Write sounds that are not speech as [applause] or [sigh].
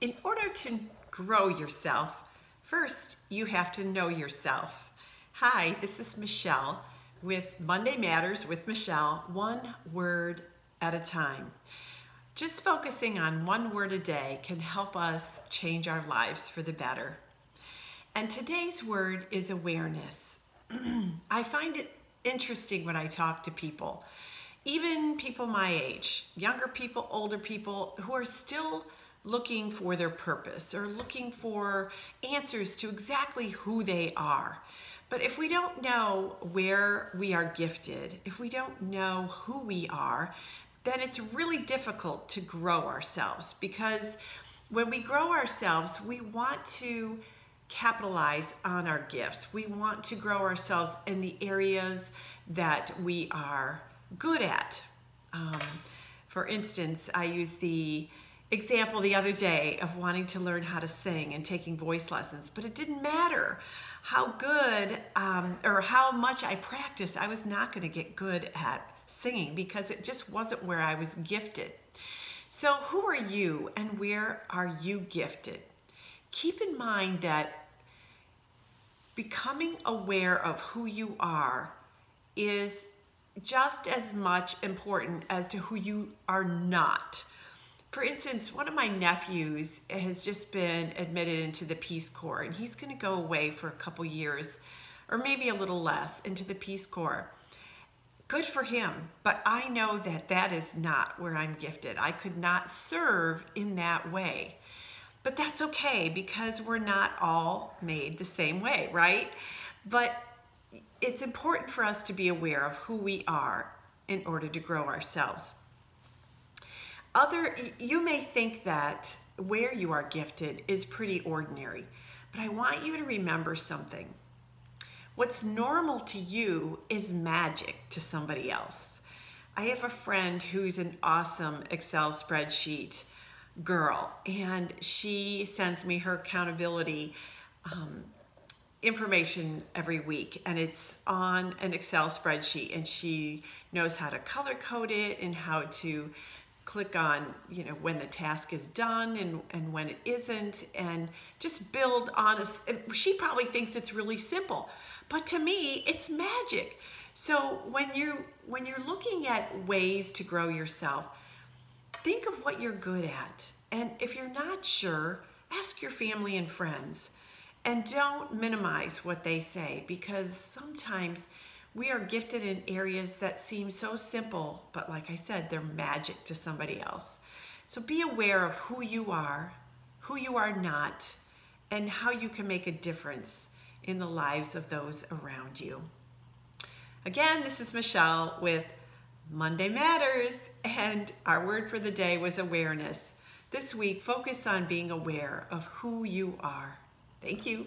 in order to grow yourself, first you have to know yourself. Hi, this is Michelle with Monday Matters with Michelle, one word at a time. Just focusing on one word a day can help us change our lives for the better. And today's word is awareness. [clears throat] I find it interesting when I talk to people, even people my age, younger people, older people, who are still looking for their purpose or looking for answers to exactly who they are. But if we don't know where we are gifted, if we don't know who we are, then it's really difficult to grow ourselves because when we grow ourselves, we want to capitalize on our gifts. We want to grow ourselves in the areas that we are good at. Um, for instance, I use the example the other day of wanting to learn how to sing and taking voice lessons, but it didn't matter how good um, or how much I practiced, I was not going to get good at singing because it just wasn't where I was gifted. So, who are you and where are you gifted? Keep in mind that becoming aware of who you are is just as much important as to who you are not. For instance, one of my nephews has just been admitted into the Peace Corps and he's going to go away for a couple years or maybe a little less into the Peace Corps. Good for him, but I know that that is not where I'm gifted. I could not serve in that way. But that's okay because we're not all made the same way, right? But it's important for us to be aware of who we are in order to grow ourselves. Other, you may think that where you are gifted is pretty ordinary, but I want you to remember something. What's normal to you is magic to somebody else. I have a friend who's an awesome Excel spreadsheet girl, and she sends me her accountability um, information every week and it's on an Excel spreadsheet and she knows how to color code it and how to click on you know when the task is done and, and when it isn't and just build on a, she probably thinks it's really simple but to me it's magic. So when you when you're looking at ways to grow yourself think of what you're good at and if you're not sure ask your family and friends and don't minimize what they say because sometimes we are gifted in areas that seem so simple, but like I said, they're magic to somebody else. So be aware of who you are, who you are not, and how you can make a difference in the lives of those around you. Again, this is Michelle with Monday Matters, and our word for the day was awareness. This week, focus on being aware of who you are. Thank you.